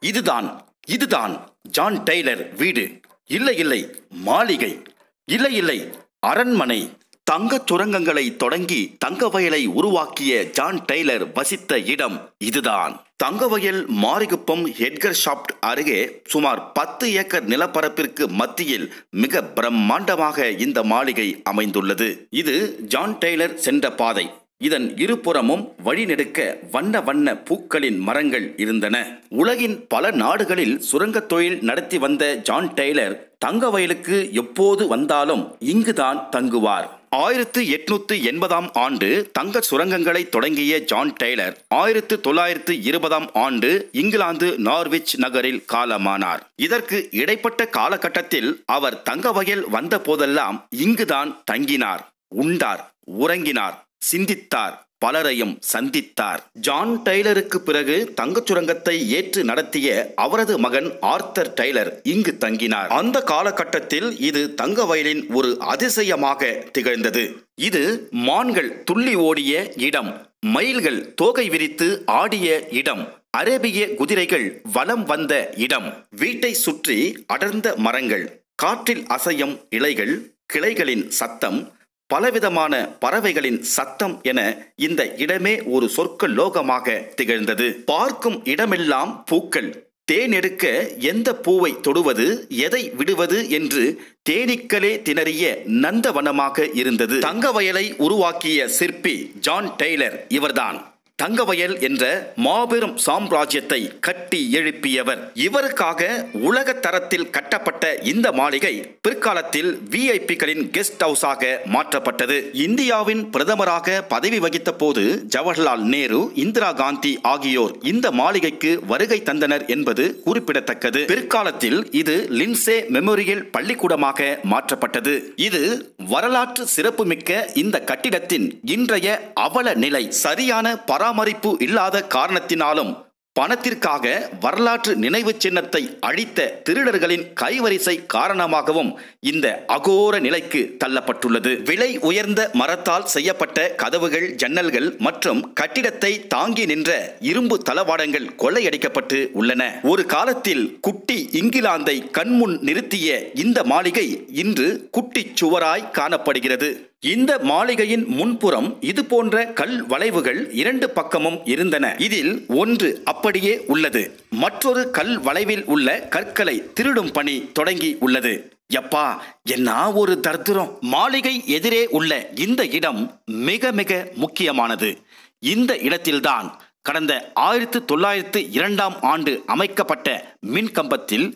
இதுதான் இதுதான் John Taylor வீடு. இல்லை இல்லை மாளிகை. இல்லை இல்லை அரண்மனை. தங்கச் சுரங்கங்களை தொடங்கி தங்க வயலை உருவாக்கிய ஜான் டெய்லர் வசித்த இடம் இதுதான். தங்கவயல் மாரிகுப்பம் ஹெட்கர் ஷாப்ட் அருகே சுமார் பத்து ஏக்கர் நிலப்பரப்பிற்கு மத்தியில் மிக பிரம்மாண்டமாக இந்த மாளிகை அமைந்துள்ளது. இது ஜான் டெய்லர் சென்ற பாதை. இதன் இருபுறமும் வழிநெடுக்க வண்ண வண்ண பூக்களின் மரங்கள் இருந்தன. உலகின் பல நாடுகளில் சுரங்கத் தொழில் நடத்தி வந்த ஜான் டெய்லர் தங்க வயலுக்கு எப்போது வந்தாலும் இங்குதான் தங்குவார். ஆயிரத்து எட்நூத்து எண்பதாம் ஆண்டு தங்க சுரங்கங்களை தொடங்கிய ஜான் டெய்லர் ஆயிரத்து தொள்ளாயிரத்து இருபதாம் ஆண்டு இங்கிலாந்து நார்விச் நகரில் காலமானார். இதற்கு இடைப்பட்ட காலகட்டத்தில் அவர் தங்க வயல் வந்த போதெல்லாம் இங்குதான் தங்கினார் உண்டார் உறங்கினார். சிந்தித்தார் பலரையும் சந்தித்தார். ஜான் டெய்லருக்கு பிறகு தங்கச் சுரங்கத்தை ஏற்று நடத்திய அவரது மகன் ஆர்த்தர் டெய்லர் இங்கு தங்கினார். அந்த காலகட்டத்தில் இது தங்க வயலின் ஒரு அதிசயமாக திகழ்ந்தது. இது மான்கள் துள்ளி ஓடிய இடம் மயில்கள் தோகை விரித்து ஆடிய இடம் அரேபிய குதிரைகள் வலம் வந்த இடம் வீட்டை சுற்றி அடர்ந்த மரங்கள் காற்றில் அசையும் இலைகள் கிளைகளின் சத்தம் பலவிதமான பறவைகளின் சத்தம் என இந்த இடமே ஒரு சொற்க லோகமாக திகழ்ந்தது. பார்க்கும் இடமெல்லாம் பூக்கள். தேனெடுக்க எந்த பூவை தொடுவது எதை விடுவது என்று தேனீக்களே திணறிய நந்தவனமாக இருந்தது. தங்க வயலை உருவாக்கிய சிற்பி ஜான் டெய்லர் இவர்தான். தங்கவயல் என்ற மாபெரும் சாம்ராஜ்யத்தை கட்டி எழுப்பியவர். இவருக்காக உலக தரத்தில் கட்டப்பட்ட இந்த மாளிகை பிற்காலத்தில் விஐபிகளின் கெஸ்ட் ஹவுஸாக மாற்றப்பட்டது. இந்தியாவின் பிரதமராக பதவி வகித்த போது ஜவஹர்லால் நேரு இந்திரா காந்தி ஆகியோர் இந்த மாளிகைக்கு வருகை தந்தனர் என்பது குறிப்பிடத்தக்கது. பிற்காலத்தில் இது லின்சே மெமோரியல் பள்ளிக்கூடமாக மாற்றப்பட்டது. இது வரலாற்று சிறப்புமிக்க இந்த கட்டிடத்தின் இன்றைய அவல நிலை. சரியான பராமரிப்பு இல்லாத காரணத்தினாலும் பணத்திற்காக வரலாற்று நினைவு சின்னத்தை அழித்த திருடர்களின் கைவரிசை காரணமாகவும் இந்த அகோர நிலைக்கு தள்ளப்பட்டுள்ளது. விலை உயர்ந்த மரத்தால் செய்யப்பட்ட கதவுகள் ஜன்னல்கள் மற்றும் கட்டிடத்தை தாங்கி நின்ற இரும்பு தளவாடங்கள் கொள்ளையடிக்கப்பட்டு உள்ளன. ஒரு காலத்தில் குட்டி இங்கிலாந்தை கண்முன் நிறுத்திய இந்த மாளிகை இன்று குட்டிச் சுவராய் காணப்படுகிறது. இந்த மாளிகையின் முன்புறம் இது போன்ற கல் வளைவுகள் இரண்டு பக்கமும் இருந்தன. இதில் ஒன்று அப்படியே உள்ளது. மற்றொரு கல் வளைவில் உள்ள கற்களை திருடும் பணி தொடங்கி உள்ளது. எப்பா என்ன ஒரு தர்திரம். மாளிகை எதிரே உள்ள இந்த இடம் மிக மிக முக்கியமானது. இந்த இடத்தில்தான் கடந்த ஆயிரத்து தொள்ளாயிரத்து இரண்டாம் ஆண்டு அமைக்கப்பட்ட மின் கம்பத்தில்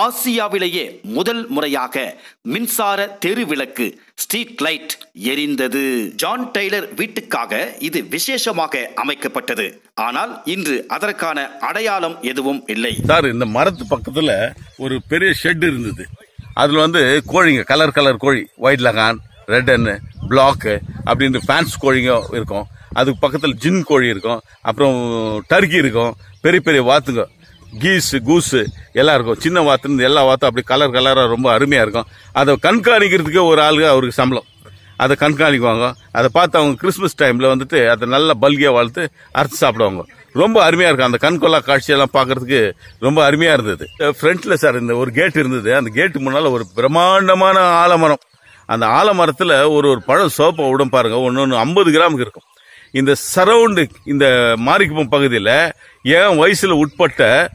ஆசியாவிலேயே முதல் முறையாக மின்சார தெருவிளக்கு ஸ்ட்ரீட் லைட் எரிந்தது. ஜான் டெய்லர் வீட்டுக்காக இது விசேஷமாக அமைக்கப்பட்டது. ஆனால் இன்று அதற்கான அடையாளம் எதுவும் இல்லை. சார் இந்த மரத்து பக்கத்துல ஒரு பெரிய ஷெட் இருந்தது. அதுல வந்து கோழிங்க கலர் கலர் கோழி. ஒயிட் லகான் ரெட் அன்னு பிளாக் அப்படின்னு ஃபேன்ஸ் கோழிங்க இருக்கும். அதுக்கு பக்கத்தில் ஜின் கோழி இருக்கும். அப்புறம் டர்கி இருக்கும். பெரிய பெரிய வாத்துங்க. கீஸு கூஸு எல்லாம் இருக்கும். சின்ன வாத்துன்னு எல்லா வாத்தும் அப்படி கலர் கலராக ரொம்ப அருமையாக இருக்கும். அதை கண்காணிக்கிறதுக்கு ஒரு ஆளுங்க அவருக்கு சம்பளம். அதை கண்காணிக்குவாங்க. அதை பார்த்து அவங்க கிறிஸ்மஸ் டைமில் வந்துட்டு அதை நல்லா பல்கியாக வளர்த்து அறுத்து சாப்பிடுவாங்க. ரொம்ப அருமையாக இருக்கும். அந்த கண்கொள்ளா காட்சியெல்லாம் பார்க்கறதுக்கு ரொம்ப அருமையாக இருந்தது. ஃப்ரண்ட்டில் சார் இந்த ஒரு கேட் இருந்தது. அந்த கேட்டு முன்னால் ஒரு பிரம்மாண்டமான ஆலமரம். அந்த ஆலமரத்தில் ஒரு ஒரு பழம் சோப்பை விடும் பாருங்க. ஒன்று ஒன்று ஐம்பது கிராமுக்கு இருக்கும். இந்த சரவுண்டு இந்த மாரிக்குப்பம் பகுதியில் என் வயசில் உட்பட்ட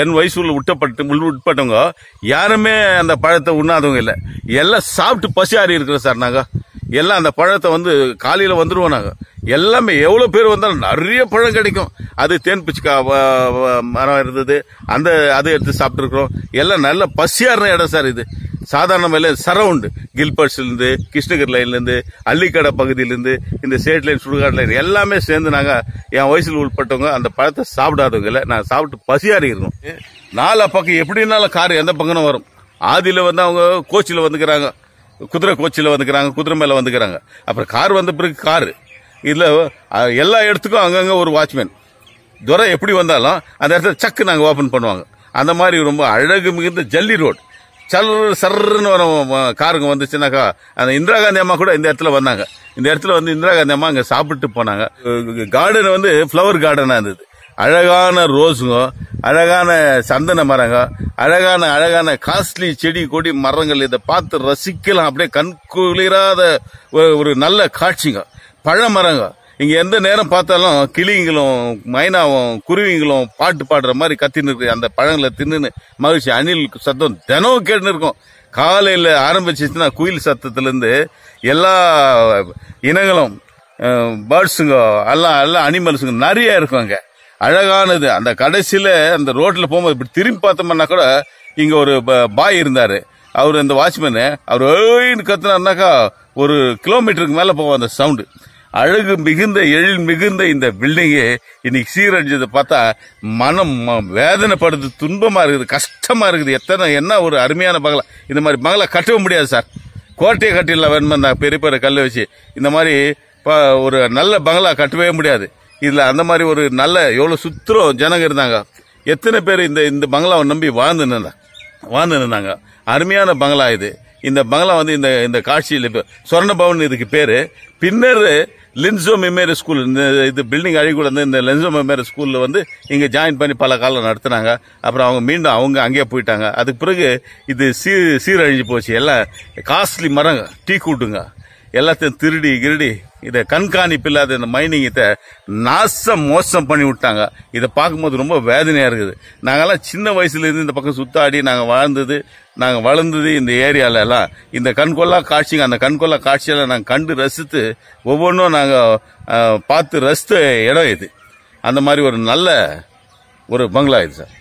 என் வயசுல உட்டப்பட்ட உள் உட்பட்டவங்க யாருமே அந்த பழத்தை உண்ணாதவங்க இல்லை. எல்லாம் சாப்பிட்டு பசியாறி இருக்கிறோம் சார் நாங்கள் எல்லாம் அந்த பழத்தை வந்து காலையில் வந்துடுவோம் நாங்கள் எல்லாமே எவ்வளோ பேர் வந்தாலும் நிறைய பழம் கிடைக்கும். அது தேன் பிச்சுக்கா வ- மரம் இருந்தது அந்த அதை எடுத்து சாப்பிட்ருக்குறோம் எல்லாம் நல்ல பசியாறுன இடம் சார் இது. சாதாரண மேல சரவுண்டு கில்பர்ட்ஸ்ல இருந்து கிருஷ்ணகிரி லைன்ல இருந்து அள்ளிக்கடை பகுதியிலேருந்து இந்த ஸ்டேட் லைன் சுடுகாடு லைன் எல்லாமே சேர்ந்து நாங்க என் வயசுல உட்பட்டவங்க அந்த பழத்தை சாப்பிடாதவங்க நான் சாப்பிட்டு பசியாறி நாலா பக்கம் எப்படினாலும் கார் எந்த பக்கமும் வரும். ஆதியில வந்து அவங்க கோச்சில வந்துக்கிறாங்க. குதிரை கோச்சில வந்துக்கிறாங்க குதிரை மேல வந்துக்கிறாங்க. அப்புறம் கார் வந்த பிறகு காரு. இதுல எல்லா இடத்துக்கும் அங்கங்க ஒரு வாட்ச்மேன் துரை எப்படி வந்தாலும் அந்த இடத்துல சக்கு நாங்க ஓபன் பண்ணுவாங்க. அந்த மாதிரி ரொம்ப அழகு மிகுந்த ஜல்லி ரோடு சல் சர்ன்னு வரும் காருங்க வந்துச்சுனாக்கா அந்த இந்திரா காந்தி அம்மா கூட இந்த இடத்துல வந்தாங்க. இந்த இடத்துல வந்து இந்திரா காந்தி அம்மா அங்கே சாப்பிட்டு போனாங்க. கார்டன் வந்து ஃப்ளவர் கார்டனாக இருந்தது. அழகான ரோஸுங்க அழகான சந்தன மரங்க அழகான அழகான காஸ்ட்லி செடி கொடி மரங்கள் இதை பார்த்து ரசிக்கலாம். அப்படியே கண் குளிராத ஒரு- ஒரு நல்ல காட்சிங்க. பழ மரங்க இங்க எந்த நேரம் பார்த்தாலும் கிளிங்களும் மைனாவும் குருவிங்களும் பாட்டு பாடுற மாதிரி கத்தின்னு இருக்கு. அந்த பழங்களை தின்னு மகிழ்ச்சி. அணில் சத்தம் தினமும் கேட்டுன்னு இருக்கும். காலையில ஆரம்பிச்சிச்சுன்னா குயில் சத்தத்துலேருந்து எல்லா இனங்களும் பேர்ட்ஸுங்க எல்லாம் எல்லாம் அனிமல்ஸுங்க நிறைய இருக்கும் அங்க. அழகானது. அந்த கடைசியில அந்த ரோட்ல போகும்போது இப்படி திரும்பி பார்த்தோம்னா கூட இங்க ஒரு பாய் இருந்தாரு. அவர் அந்த வாட்ச்மேனு அவர் ஏன்னு கத்துனாருனாக்கா ஒரு கிலோமீட்டருக்கு மேல போவோம் அந்த சவுண்டு அழகு மிகுந்த எழில் மிகுந்த இந்த பில்டிங்கு இன்னைக்கு சீரழிஞ்சதை பார்த்தா மனம் ம- வேதனைப்படுது துன்பமா இருக்குது கஷ்டமா இருக்குது. எத்தனை என்ன ஒரு அருமையான பங்களா. இந்த மாதிரி பங்களா கட்டவே முடியாது சார். கோட்டையை கட்டிடலாம் வேணுமா? அந்த பெரிய பெரிய கல்லை வச்சு. இந்த மாதிரி இப்போ ஒரு நல்ல பங்களா கட்டவே முடியாது. இதில் அந்த மாதிரி ஒரு நல்ல எவ்வளோ சுத்திரம் ஜனங்க இருந்தாங்க. எத்தனை பேர் இந்த இந்த பங்களாவை நம்பி வாழ்ந்து நின்றாங்க வாழ்ந்து நின்றாங்க அருமையான பங்களா இது. இந்த பங்களா வந்து இந்த இந்த காட்சியில் இப்போ சொர்ண பவன் இதுக்கு பேர். பின்னர் லின்சோ மெமேரி ஸ்கூல் இந்த இது பில்டிங் அழிக்கூட இருந்து இந்த லின்சோ மெமேரி ஸ்கூலில் வந்து இங்கே ஜாயின் பண்ணி பல காலம் நடத்துனாங்க. அப்புறம் அவங்க மீண்டும் அவங்க அங்கேயே போயிட்டாங்க. அதுக்கு பிறகு இது சீ சீரழிஞ்சு போச்சு. எல்லாம் காஸ்ட்லி மரம் டீ கூட்டுங்க. எல்லாத்தையும் திருடி கிருடி இதை கண்காணிப்பு இல்லாத இந்த மைனிங்கத்தை நாசம் மோசம் பண்ணி விட்டாங்க. இதை பார்க்கும்போது ரொம்ப வேதனையாக இருக்குது. நாங்கெல்லாம் சின்ன வயசுலேருந்து இந்த பக்கம் சுத்தாடி நாங்கள் வாழ்ந்தது நாங்கள் வளர்ந்தது இந்த ஏரியால இந்த கண்கொள்ளா காட்சிங்க அந்த கண்கொள்ளா காட்சியெல்லாம் நாங்கள் கண்டு ரசித்து ஒவ்வொன்றும் நாங்கள் பார்த்து ரசித்த இடம் இது. அந்த மாதிரி ஒரு நல்ல ஒரு பங்களா இது சார்.